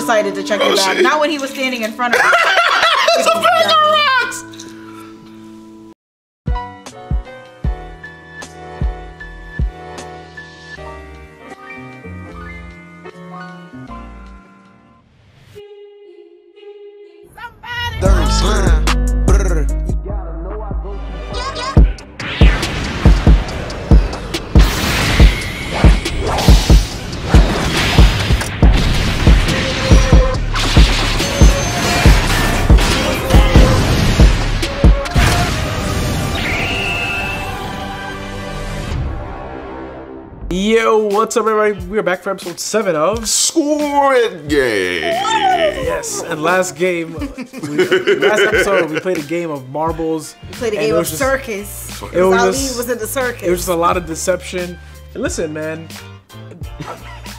decided to check your Oh, bag. Not when he was standing in front of you. What's up, everybody? We're back for episode seven of Squid Game. Yes. And last game, we, last episode, we played a game of marbles. We played a game of just- circus. It was Ali just- was in the circus. It was just a lot of deception. And listen, man.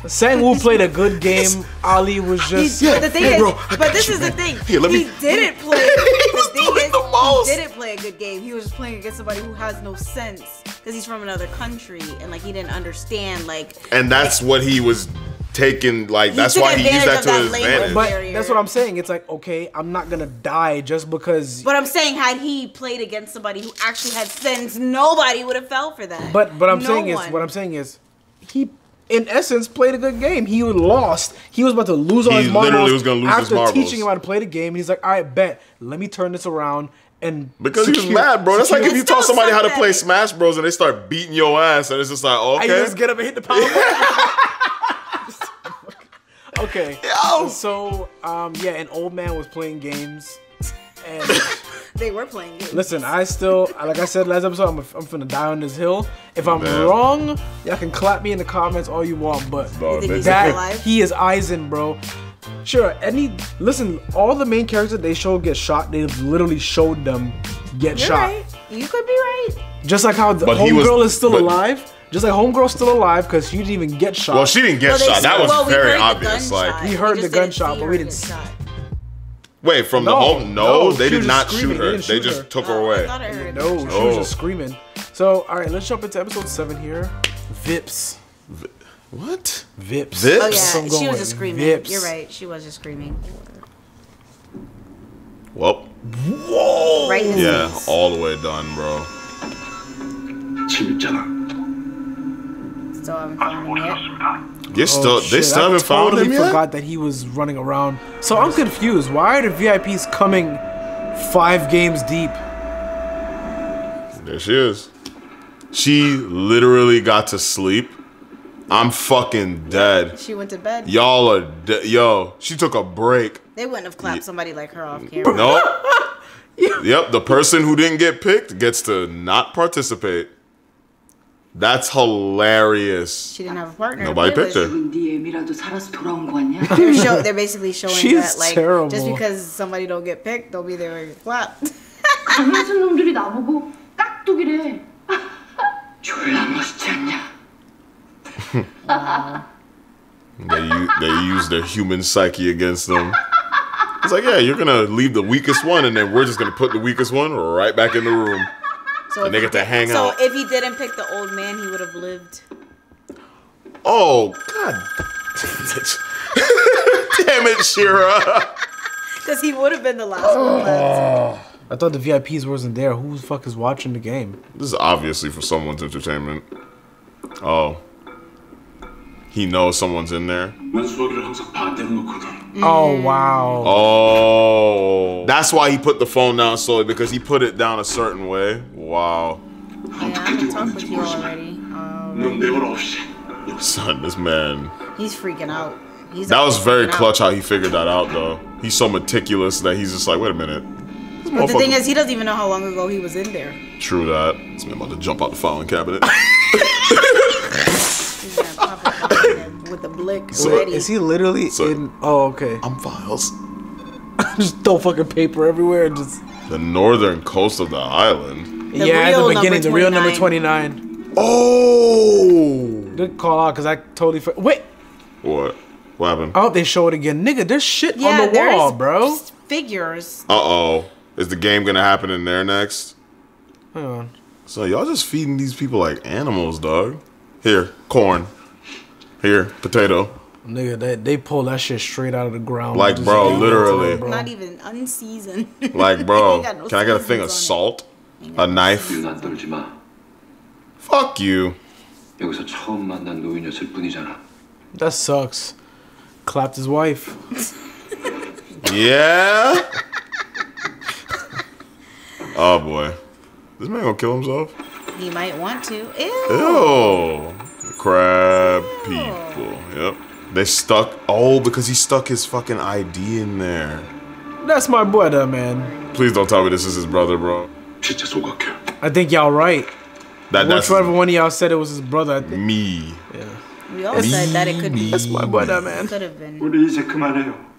Sang-woo played a good game. Ali was He- just. but the thing hey, is, bro, I but this you, is the thing. Here, let he didn't play. He was the doing is, the most. he didn't play a good game. He was just playing against somebody who has no sense because he's from another country and like he didn't understand like. And that's what he was taking. Like He that's why he used that to that his advantage. But that's what I'm saying. It's like, okay, I'm not gonna die just because. But I'm saying, had he played against somebody who actually had sense, nobody would have fell for that. But but I'm No saying one. is, what I'm saying is, he, in essence, played a good game. He lost. He was about to lose all He his marbles. literally was gonna lose his after marbles. teaching him how to play the game. And he's like, all right, bet. Let me turn this around and Because he was secure- mad, bro. That's like if you taught still somebody how to play Smash Bros. and they start beating your ass, and it's just like, okay, I okay. just get up and hit the power button. okay. Yo. So, um, yeah, an old man was playing games. And they were playing games. listen, I still, like I said last episode, I'm, I'm finna die on this hill. If I'm Man. wrong, y'all can clap me in the comments all you want, but Dog, You think they- he's that he is Eisen, bro. Sure, any listen, all the main characters they show get shot. they've literally showed them get You're shot. right. You could be right. Just like how the But he was- homegirl is still but- alive. Just like homegirl's still alive because she didn't even get shot. well, she didn't get Well, they shot. That was well, very obvious. Like, We heard the gunshot, but we didn't s- shot. wait, from No, the home? No, no, they did not just shoot screaming. They her. They shoot just her. took her Oh, I away. thought I no, she Oh. was just screaming. So, all right, let's jump into episode seven here. Vips, what? Vips. Vips. Oh yeah, she was just screaming. Vips. You're right. She was just screaming. Well. Whoa. Right yeah, face. all the way done, bro. Still haven't found him yet. Oh, still, oh, they still haven't found him yet. Forgot that he was running around. So I'm confused. Why are the VIPs coming five games deep? There she is. She literally got to sleep I'm fucking dead. She went to bed. Y'all are de- yo. She took a break. They wouldn't have clapped somebody like her off camera. Nope. Yep. The person who didn't get picked gets to not participate. That's hilarious. She didn't have a partner. to Nobody play picked with. her. 네 애미라도 살아서 돌아온 거 아니야? They're, show, they're basically showing She's that like terrible. just because somebody don't get picked, they'll be there and get clapped. 강해진 놈들이 나보고 깍두기래. 졸라 멋있지 않냐? They they use their human psyche against them. It's like, yeah, you're gonna leave the weakest one, and then we're just gonna put the weakest one right back in the room. So And they if he get to did- hang so out. So if he didn't pick the old man, he would have lived. Oh God! Damn it, Sheera! Because he would have been the last one left. Oh, I thought the VIPs wasn't there. Who the fuck is watching the game? This is obviously for someone's entertainment. Oh, he knows someone's in there. Mm. Oh wow. Oh. That's why he put the phone down slowly because he put it down a certain way. Wow. Yeah, um, Son, this man. He's freaking out. He's that was very clutch out. how he figured that out though. He's so meticulous that he's just like, wait a minute. But the thing is, he doesn't even know how long ago he was in there. True that. This man about to jump out the filing cabinet. He's gonna pop it down him with the blick So- ready. Is he literally So- in? Oh okay. I'm files. just throw fucking paper everywhere and just. The northern coast of the island. The yeah, at the beginning, the real number 29. 29. Oh! Good call out because I totally. For- Wait. What? What happened? I hope they show it again. Nigga, there's shit yeah, on the there's wall, bro. Figures. Uh oh. Is the game gonna happen in there next? Hang on. So y'all just feeding these people like animals, dog. Here, corn. Here, potato. Nigga, they, they pull that shit straight out of the ground. Like, bro, literally. Bro. Not even unseasoned. Like, bro, no can I get a thing of salt? A knife? Fuck you. That sucks. Clapped his wife. yeah? oh, boy. This man gonna kill himself? He might want to. Ew. Ew crab oh. people. Yep. They stuck. Oh, because he stuck his fucking ID in there. That's my brother, man. Please don't tell me this is his brother, bro. I think y'all right. That, that's Whichever one of y'all said it was his brother. Me. Yeah. We all said that it could be. That's my brother, man. Could have been.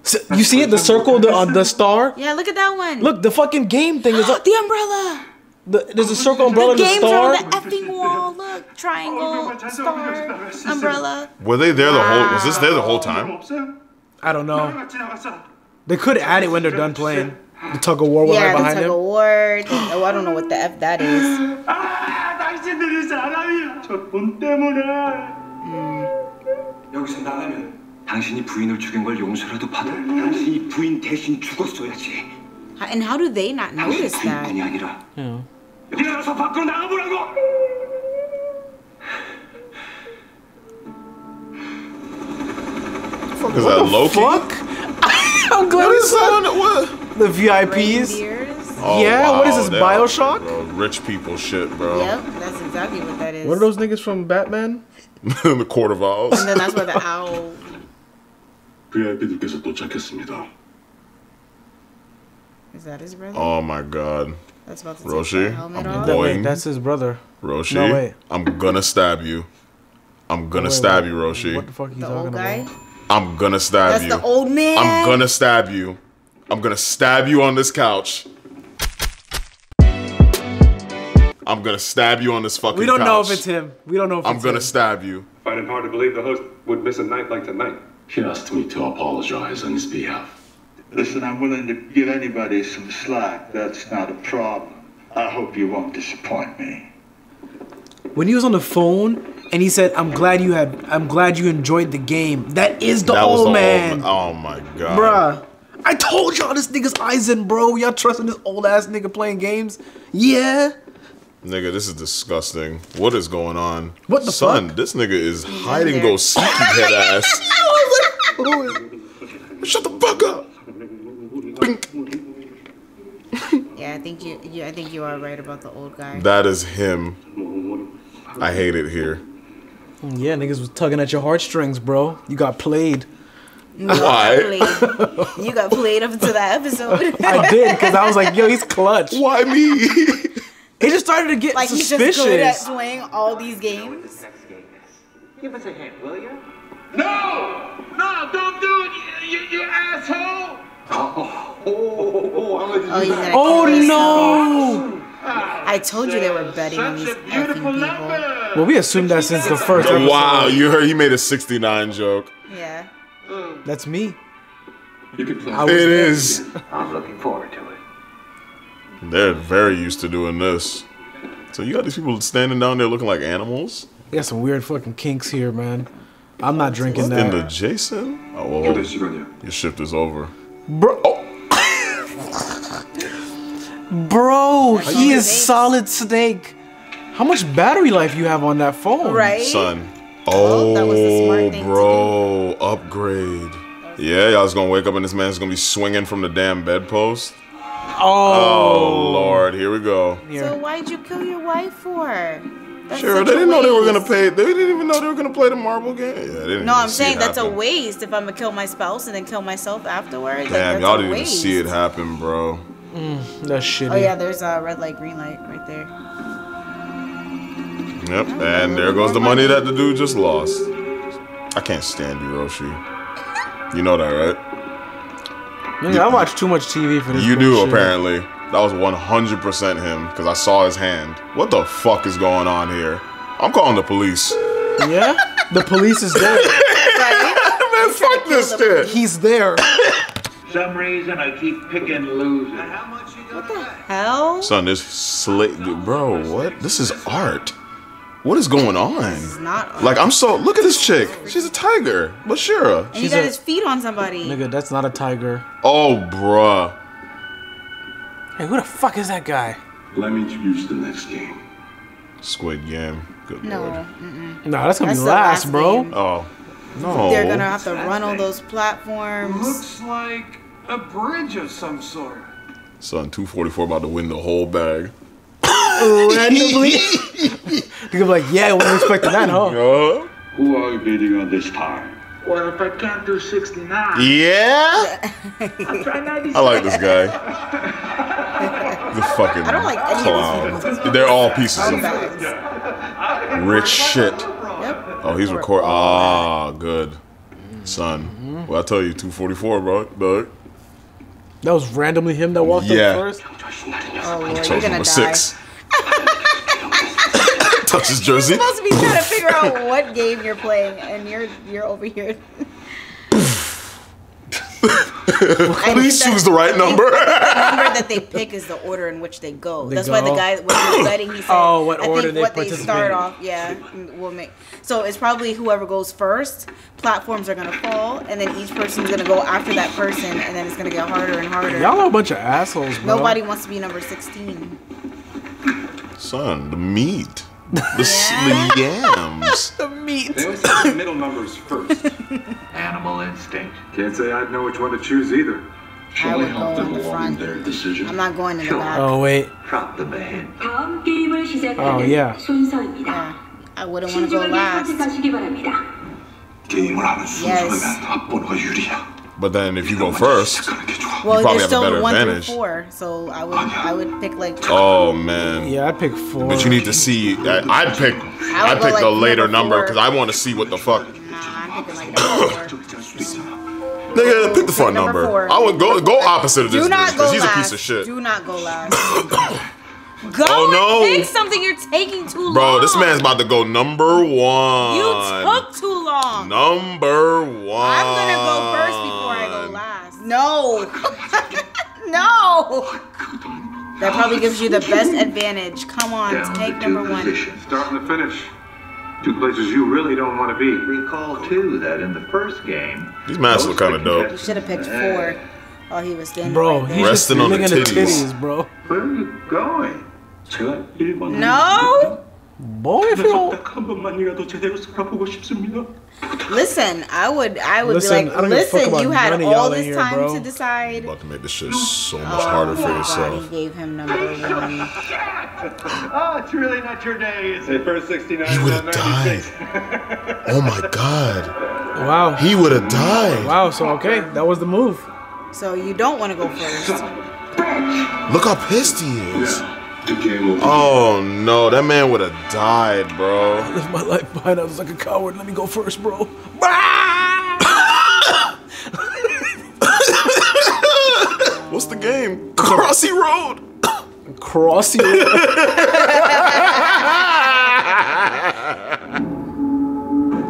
So, you see it? The circle, the uh, the star. Yeah, look at that one. Look, the fucking game thing is up. the umbrella. The, there's a circle umbrella. The the star. on the effing wall Look, triangle, star, umbrella. Were they there the whole? Was this there the whole time? 없어요? I don't know. 하루가 지나갔어. They could add it when they're done playing. The tug of war was Yeah, right the behind tug of him. war. thing. Oh, I don't know what the f that is. 아, 당신들이 사람이야. 저 돈 때문에. 여기서 나가면 당신이 부인을 죽인 걸 용서라도 받아. 당신이 부인 대신 죽었어야지. How- And how do they not 당신 notice that? 부인뿐이 아니라. 일어나서 밖으로 나가보라고. Is that Loki? Fuck! I'm glad we saw What? the VIPs. Reindeers. Oh, Yeah, what is this, that- Bioshock? Bro, rich people shit, bro. Yep, that's exactly what that is. What are those niggas from Batman? the Court of Owls. And then that's where the owl. VIP들께서 도착했습니다. Is that his brother? Oh my god. That's about to take Roshi, the helmet I'm off. boy. Wait, that's his brother. Roshi, No, wait. I'm gonna stab you. I'm gonna Wait, stab what- you, Roshi. What the fuck are you The talking old guy. about? I'm gonna stab That's you. the old man. I'm gonna stab you. I'm gonna stab you on this couch. I'm gonna stab you on this fucking couch. We don't know if it's him. We don't know if I'm it's gonna him. stab you. Find it hard to believe the host would miss a night like tonight. He asked me to apologize on his behalf. Listen, I'm willing to give anybody some slack. That's not a problem. I hope you won't disappoint me. when he was on the phone and he said, "I'm glad you had, I'm glad you enjoyed the game." That is the that was old the man, old man. Oh my god. bruh. I told y'all this nigga's Eisen, bro. Y'all trusting this old ass nigga playing games? Yeah. Nigga, this is disgusting. What is going on? What the Son, fuck? this nigga is hiding there. those sneaky head ass. Shut the fuck up. Bink. Yeah, I think you, you. I think you are right about the old guy. That is him. I hate it here. Yeah, niggas was tugging at your heartstrings, bro. You got played. Why? Played. You got played up until that episode. I did because I was like, "Yo, he's clutch." Why me? He just started to get like he's suspicious. just good at playing all these games. Give us a hint, will you? No! No, don't do it, you, you, you asshole! Oh, oh he's gonna oh, oh kill himself. no! I told you they were betting on these people. Well, we assumed that since the first episode. Wow, you heard he made a 69 joke. Yeah. That's me. You can. It is. I'm looking forward to it. They're very used to doing this. So you got these people standing down there looking like animals? You got some weird fucking kinks here, man. I'm not drinking that. In the Jason? Oh, well, your shift is over. Bro. Oh bro, he is Snakes. solid snake. How much battery life you have on that phone? Right. Son. Oh, that was the smart Oh, thing to bro. Upgrade. Yeah, y'all was gonna wake up and this man's gonna be swinging from the damn bedpost. Oh, Oh, Lord. Here we go. So why'd you kill your wife for? That's Sure, they didn't know they were gonna waste. pay. They didn't even know they were gonna play the marble game. Yeah, they didn't No, I'm saying it that's a waste if I'm gonna kill my spouse and then kill myself afterwards. Damn, that's y'all a didn't even see it happen, bro. Mm, that's shitty. Oh yeah, there's a red light, green light right there. Yep, and there goes the money that the dude just lost. I can't stand you, Roshi. You know that, right? Nigga, I watch too much TV for this. You do, apparently. That was 100% him, because I saw his hand. What the fuck is going on here? I'm calling the police. Yeah, the police is there. Man, fuck this shit. He's there. some reason I keep picking losers. What the hell? Son, this slick, bro, what? This is art. What is going It's on? not. Like I'm so look at this chick. She's a tiger. Bashira. and he she's got a- his feet on somebody. Nigga, that's not a tiger. Oh bruh. Hey, who the fuck is that guy? Let me introduce the next game. Squid Game. Good No, lord. Nah, that's gonna That's be the last, last bro. game. Oh. No. they're gonna have to run all those platforms. Looks like a bridge of some sort. Son, 244 about to win the whole bag. Randomly. You're like, yeah, I wasn't expecting that, huh? Uh, Who are you bidding on this time? Well, if I can't do 69, yeah. I like this guy. The fucking I don't like any of these clown. They're all pieces of rich shit. Yep. Oh, he's recording. Ah, good. Son. Well, I tell you, 244, bro. Dog. That was randomly him that walked Yeah. up first. Oh lord, you're gonna die. six. Touch his jersey. You're supposed to be trying to figure out what game you're playing, and you're you're over here. Please choose the right number. The number that they pick is the order in which they go. They That's why the guy when he was betting, he said, Oh, what I order think they what they start off, yeah, will make. So it's probably whoever goes first. Platforms are gonna fall, and then each person's gonna go after that person, and then it's gonna get harder and harder. Y'all are a bunch of assholes, bro. Nobody wants to be number sixteen. Son, the meat. The sli- yams. the meat. They always take the middle numbers first. Animal instinct. Can't say I'd know which one to choose either. I Shall I would help go them in the along in front. their decision? I'm not going in the back. Oh wait. Drop them a hint. 다음 게임을 시작하는 Oh, yeah. 순서입니다. Yeah, I wouldn't want to go 신중하게 last. 선택하시기 바랍니다. 게임을 하는 순서면 Yes. 앞번호가 유리야. But then if you go first, well, you probably have a better one advantage. Four, so I would I would pick like. Oh man. Yeah, I pick four. But you need to see. I, would pick. I would pick like the later number because I want to see what the fuck. Nah, I'm picking like Nigga, pick the front number. I would go go opposite of this because he's last. a piece of shit. Do not go last. go Oh, no. and pick something. You're taking too long. Bro, this man's about to go number one. You took too long. number one. I'm gonna go first before I go last. No. no. That probably gives you the best advantage. Come on, Down take to two number one. positions. Start and the finish. Two places you really don't want to be. Recall too that in the first game, These masks look kind of dope. You should have picked four. Oh, he was standing Bro, right he's there. just Resting on the licking the titties. titties, bro. where are you going? 제가 1번 No. Boy, if you don't. 딱한 번만이라도 제대로 살아보고 싶습니다. Listen, I would, I would Listen, be I like, don't give a fuck listen, about you had none of all y'all in this here, time bro. to decide. About to make this shit so much harder for God, he yourself. gave him number one. Oh, it's really not your day, is Say first 69 He would have died. Oh my god. Wow. He would have died. Wow. So okay, that was the move. So you don't want to go first. Look how pissed he is. The game over. Oh no, that man would have died, bro. Live my life behind. I was like a coward. Let me go first, bro. What's the game? Crossy Road. Cross you.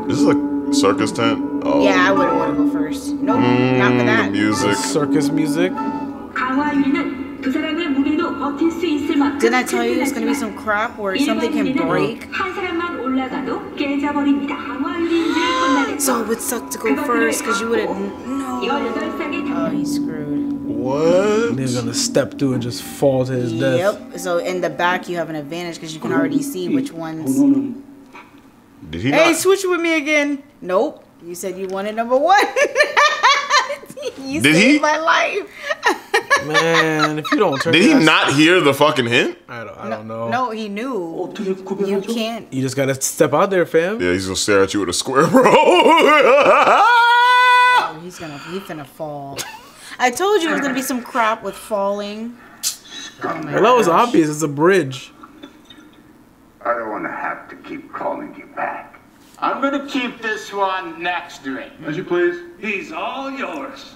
This is a circus tent. Oh, Yeah, I wouldn't want to go first. Nope, not for the that. music. Circus music. Didn't I tell you it's going to be some crap where something can break? So it would suck to go first because you wouldn't. No. Oh, he's screwed. What? He's gonna step through and just fall to his death. Yep. So in the back, you have an advantage because you can already see which ones. Did he? Hey, not? switch with me again. Nope. You said you wanted number one. you Did saved he? my life. Man, if you don't turn. Did he not hear the fucking hint? I don't, I don't know. No, he knew. Oh, you can't. You just gotta step out there, fam. Yeah, he's gonna stare at you with a square bro. Oh, he's gonna he's gonna fall. I told you it was gonna be some crap with falling. Oh Well, that was obvious. It's a bridge. I don't want to have to keep calling you back. I'm gonna keep this one next to me. As you please? He's all yours.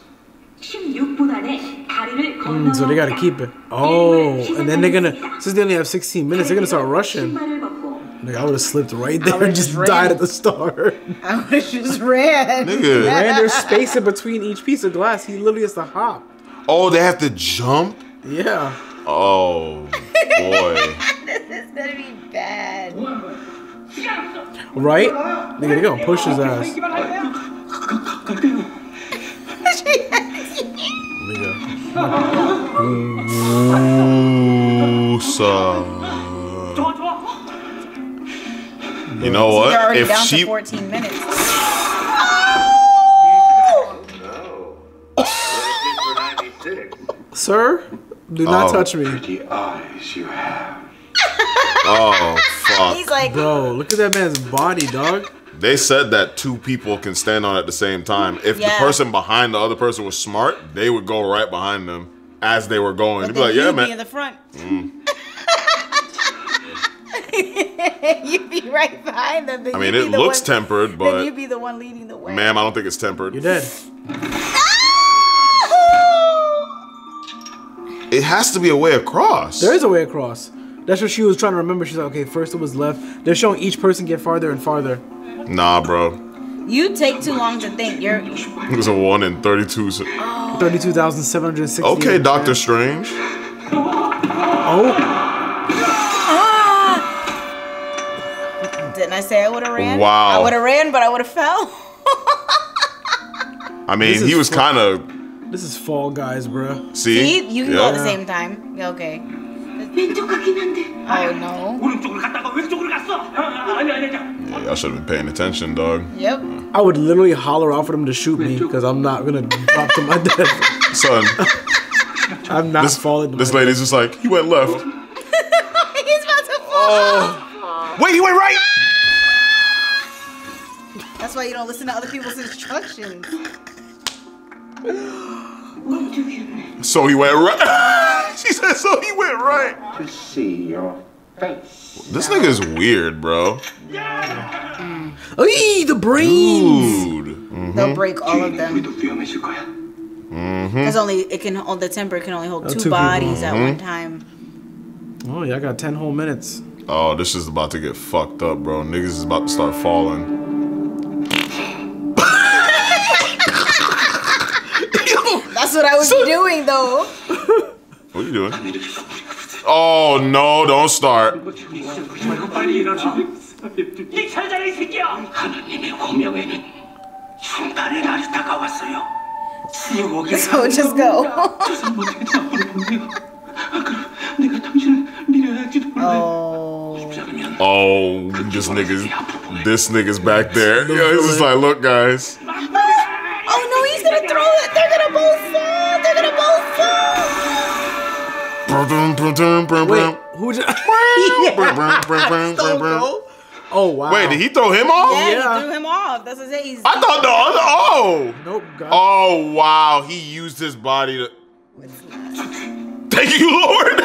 Mm, so they gotta keep it. Oh, and then they're gonna since they only have 16 minutes, they're gonna start rushing. Like I would have slipped right there and just died at the start. I would have just ran. Nigga, ran. There's space in between each piece of glass. He literally has to hop. Oh, they have to jump. Yeah. Oh boy. this is gonna be bad. Right? Nigga, they gonna push his ass. Musa. You know what? We're already if down she... to 14 minutes. Sir, do not oh. touch me. Pretty eyes you have. oh, fuck. He's like, bro, look at that man's body, dog they said that two people can stand on at the same time. If Yeah. the person behind the other person was smart, they would go right behind them as they were going. but They'd be like, "Yeah, you'd be in man." the front. Mm. you'd be right behind them. I mean, it looks one- tempered, Then but you'd be the one leading the way. ma'am, I don't think it's tempered. You're dead. It has to be a way across. There is a way across. That's what she was trying to remember. She's like, okay, first it was left. They're showing each person get farther and farther. Nah, bro. You take too long to think. You're It was a one in thirty-two. so- Thirty-two thousand seven hundred sixty. Okay, Doctor Strange. Oh, ah. Didn't I say I would have ran? Wow. I would have ran, but I would have fell. I mean, he was kind of this is Fall Guys, bro. see. See, you can go at the same time. Okay. 왼쪽 같긴 한데. Oh no. 오른쪽으로 갔다가 왼쪽으로 갔어. 아, 아니 아니 아니. Yeah, y'all should have been paying attention, dog. Yep. I would literally holler out for them to shoot me because I'm not gonna drop to my death. Son, I'm not this falling. To this my lady's just like he went left. He's about to fall. Wait, he went right. That's why you don't listen to other people's instructions. So he went right. she said, so he went right. To see your face. This nigga is weird, bro. Yeah. Mm. The brains. Dude. Mm -hmm. They'll break all of them. Mm -hmm. Only it can hold the temper can only hold oh, two bodies mm -hmm. at one mm-hmm. time. Oh yeah, I got ten whole minutes. Oh, this is about to get fucked up, bro. Niggas is about to start falling. That's what I was doing though. What are you doing? Oh no! Don't start. 말고 빨리 일어나. 이 잘자라 이 새끼야. 하나님의 호명에는 순간의 날이 다가왔어요. 지옥에 So just go. 못하게 잡아를 본대요. 아, 그럼 내가 당신을 밀어야지도 몰라요. Oh. 않으면 Oh, this nigga's this nigga's back there. Yo, he's just like, look, guys. Oh no, he's gonna throw it. They're gonna Wait, who just? oh wow. Wait, did he throw him off? Yeah, Yeah. he threw him off. That's what I. He's I thought the other. Oh, Nope. God. oh wow, he used his body to. Thank you, Lord.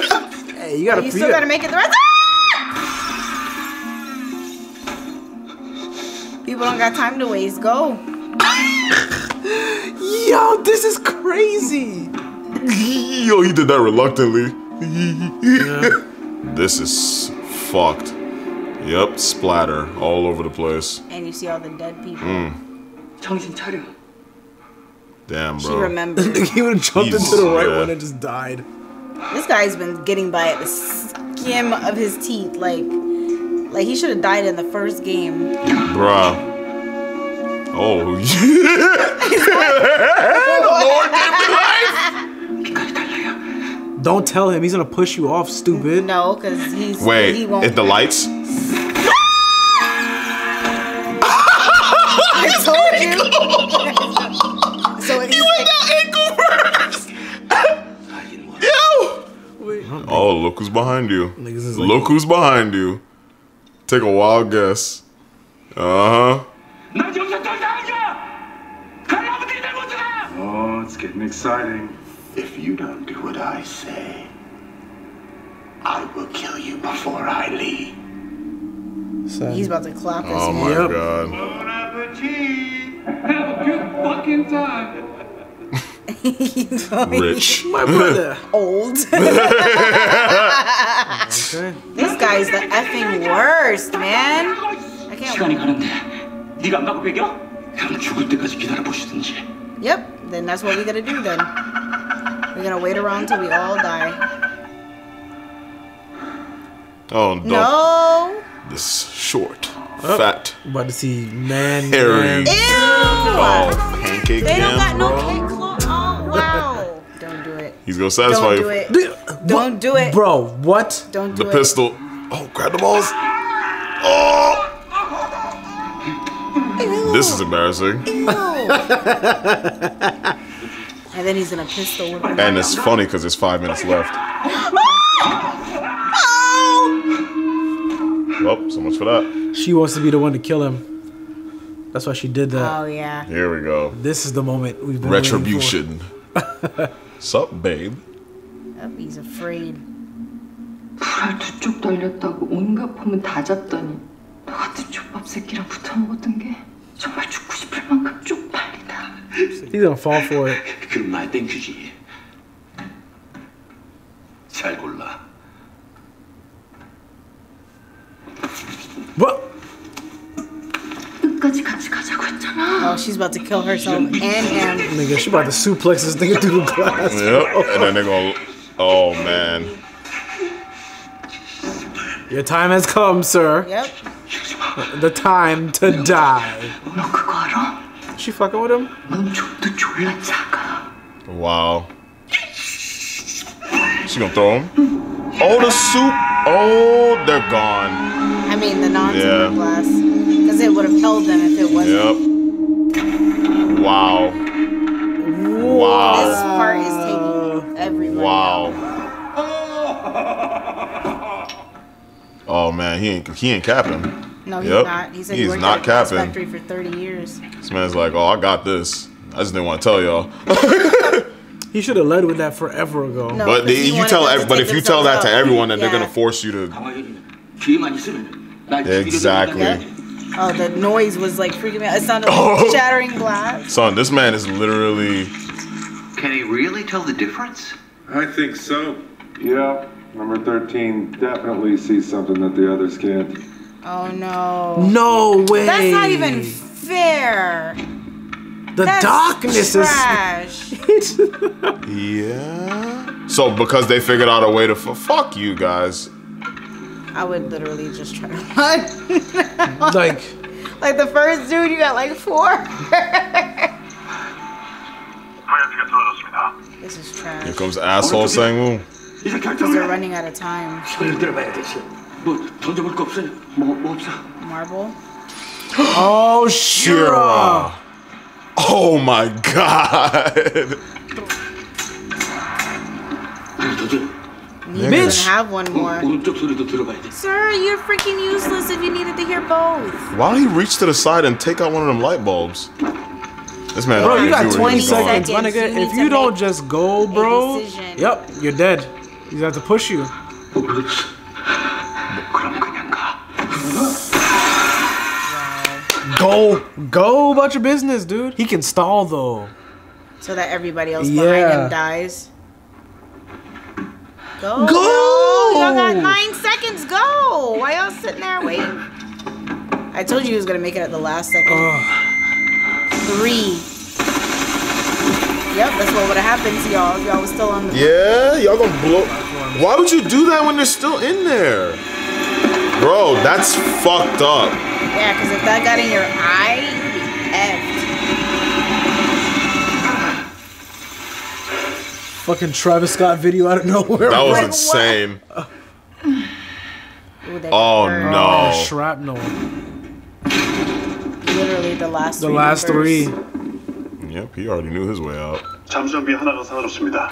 Hey, you gotta. you you still gotta make it the rest. Ah! People don't got time to waste. Go. Yo, this is crazy. Yo, he did that reluctantly yeah. This is fucked. Yep, splatter all over the place. And you see all the dead people. Mm. Tony's in Toto. Damn, bro. She remembered. he would have jumped into the right yeah. one and just died. This guy's been getting by at the skin of his teeth. Like, like he should have died in the first game. Bruh. Oh, yeah. the don't tell him. He's gonna push you off, stupid. No, because he's. Wait, he won't. The lights? I told you. so he went first. Yo. Wait. Oh, look who's behind you! Like, look who's behind you! Take a wild guess. Uh huh. Oh, it's getting exciting. If you don't do what I say, I will kill you before I leave. So. He's about to clap his Oh my up. god. Bon appetit. Have a good fucking time. Rich. My brother. Old. okay. This guy's the effing worst, man. I can't. Yep, then that's what we gotta do then we're gonna wait around till we all die. Oh no. No. This short, oh. fat, About to see man. hairy. man. Ew. Oh, pancake They don't got yam, no cake clo- Oh wow. Don't do it. He's gonna satisfy Don't you. do it. Don't do it. Bro, what? Don't do The it. The pistol. Oh, grab the balls. Oh. This is embarrassing. And then he's gonna pistol whip him. And it's funny because there's five minutes left. Well, so much for that. She wants to be the one to kill him. That's why she did that. Oh yeah. Here we go. This is the moment we've been waiting for. Retribution. Sup, babe? Oh, he's afraid. 불알 두쪽 돌렸다고 온갖 폼은 다 잡더니 너 같은 족밥 새끼랑 붙어 먹었던 게 정말 죽고 싶을 만큼 쪽팔리다. He's gonna fall for it. 그럼 날 땡큐지. 잘 골라. What? 끝까지 같이 가자고 했잖아. Oh, she's about to kill herself and him. Nigga, she about to suplex this nigga through the glass. Yep. And then they're gonna. Oh man. Your time has come, sir. Yep. The time to die. 너 그거 알아? She fucking with him? Wow. She gonna throw him? Oh, the soup. Oh, they're gone. I mean, the non's yeah. glass. Because it would have held them if it wasn't. Yep. Wow. Wow. This part is taking everyone. Wow. Oh man, he ain't he ain't capping. No, he's yep. not. He said he's he worked not at capping. factory for 30 years man's like, oh, I got this. I just didn't want to tell y'all. He should have led with that forever ago. No, but you tell, every, but if you tell that to everyone, then yeah. they're gonna force you to. Exactly. Oh, the noise was like freaking me out. It sounded like oh. shattering glass. Son, this man is literally. Can he really tell the difference? I think so. Yeah, number thirteen definitely sees something that the others can't. Oh no! No way! That's not even fair. The That's darkness trash. is. yeah. So because they figured out a way to f- fuck you guys. I would literally just try to run. like. Like the first dude, you got like four. this is trash. Here comes asshole Sangwoo. They're running out of time. Marble oh, Sheera. Oh my God. Bitch. Have one more. Sir, you're freaking useless if you needed to hear both. Why don't he reach to the side and take out one of them light bulbs? This man. Bro, you got 20 seconds, if you don't just go, bro. Yep, you're dead. You have to push you. Go, go about your business, dude. He can stall though. So that everybody else behind him dies. Go. Go! Y'all got nine seconds. Go. Why y'all sitting there waiting? I told you he was gonna make it at the last second. Three. Yep, that's what would have happened to y'all if y'all was still on the. Yeah, y'all gonna blow. Why would you do that when they're still in there? Bro, that's fucked up. Yeah, because if that got in your eye, you'd be effed. Fucking Travis Scott video out of nowhere. That was Like, insane. Ooh, they Oh, hurt. no. Oh, shrapnel. Literally the last. The three last numbers. three. Yep, he already knew his way out. 잠수정비 하나가 사라졌습니다.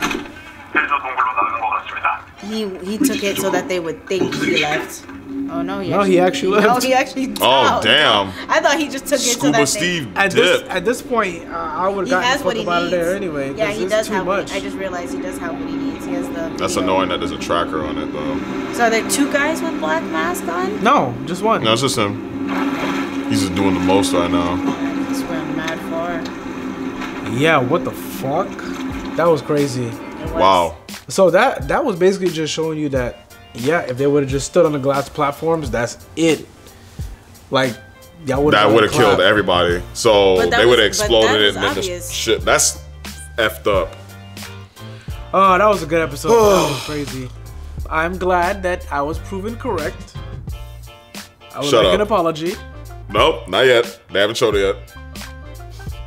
He he took it so that they would think he left. Oh no, he No, he actually No, left. he actually. Oh, oh, damn. I thought he just took it so Scuba that Steve At this dip. at this point, uh, I would have gotten has the what fuck he out needs. of there anyway. Yeah, he does too have. What much. he, I just realized he does have what he needs. He has the. That's video. annoying that there's a tracker on it though. So are there two guys with black mask on? no, just one. No, it's just him. He's just doing the most right now. This went mad far. Yeah, what the fuck? That was crazy. It was. Wow. So that that was basically just showing you that yeah, if they would have just stood on the glass platforms, that's it. Like y'all would That would have killed everybody. So they would have exploded it was and then obvious. just shit. That's effed up. Oh, that was a good episode. that was crazy. I'm glad that I was proven correct. I will Shut make an apology. Nope, not yet. They haven't showed it yet.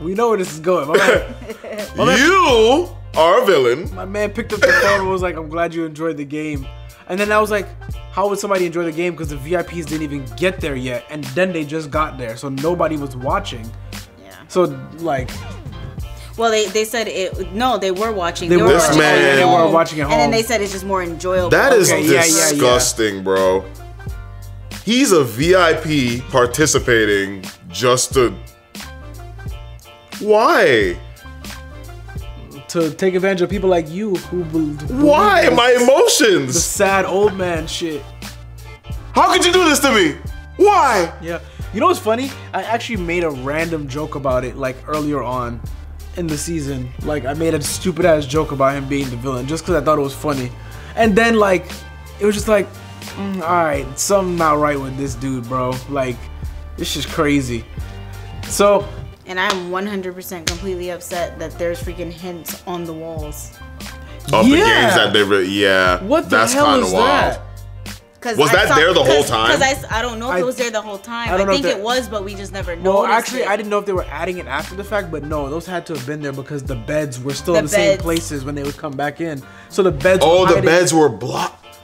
We know where this is going. My man, my man- You are a villain. my man picked up the phone and was like, "I'm glad you enjoyed the game." And then I was like, "How would somebody enjoy the game? Because the VIPs didn't even get there yet, and then they just got there, so nobody was watching." Yeah. So like, Well, they, they said it. No, they were watching. They They, were were watching watching. at They home, were watching at And then they said it's just more enjoyable. That is Okay, yeah, yeah, yeah. disgusting, bro. He's a VIP participating just to. Why? To take advantage of people like you who bel- Why my emotions? the sad old man shit. How could you do this to me? Why? Yeah. You know what's funny? I actually made a random joke about it like earlier on in the season. Like I made a stupid ass joke about him being the villain just because I thought it was funny. And then like it was just like, mm, all right, something not right with this dude, bro. Like this is crazy. So And I'm 100% completely upset that there's freaking hints on the walls. Of the games that they re- yeah. what the that's hell kinda is wild. that? Cause Was I that saw- there the whole time? Cause I don't know if I- it was there the whole time. I I, don't know think that- it was, but we just never No, noticed actually, it. I didn't know if they were adding it after the fact, but no, those had to have been there because the beds were still The in the same places when they would come back in. So the beds. Oh, were the beds were blocked.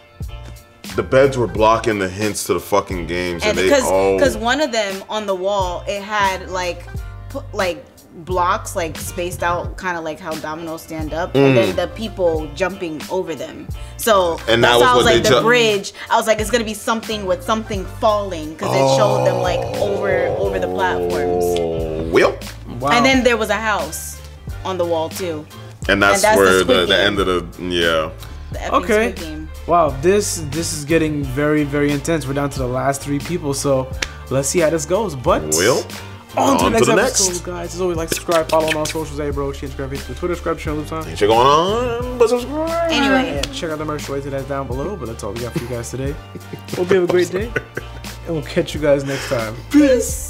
The beds were blocking the hints to the fucking games, and, and they because oh because one of them on the wall it had like pu- like blocks like spaced out kind of like how dominoes stand up and then the people jumping over them so Mm. And that that's was why I was like the ju- bridge I was like it's gonna be something with something falling because it showed them like over over the platforms Oh, well, Wow. and then there was a house on the wall too and that's, that's where the, Squid the end of the yeah. the Okay. Game Wow, this this is getting very very intense. We're down to the last three people, so let's see how this goes. But Well, on to the next to the episode, next. guys. As always, like, subscribe, follow on all socials, hey bro, Instagram, Facebook, Twitter, subscribe, channel, time. Ain't shit going on, but subscribe. anyway And check out the merch later that's down below. But that's all we got for you guys today. Hope you have a great day, and we'll catch you guys next time. Peace.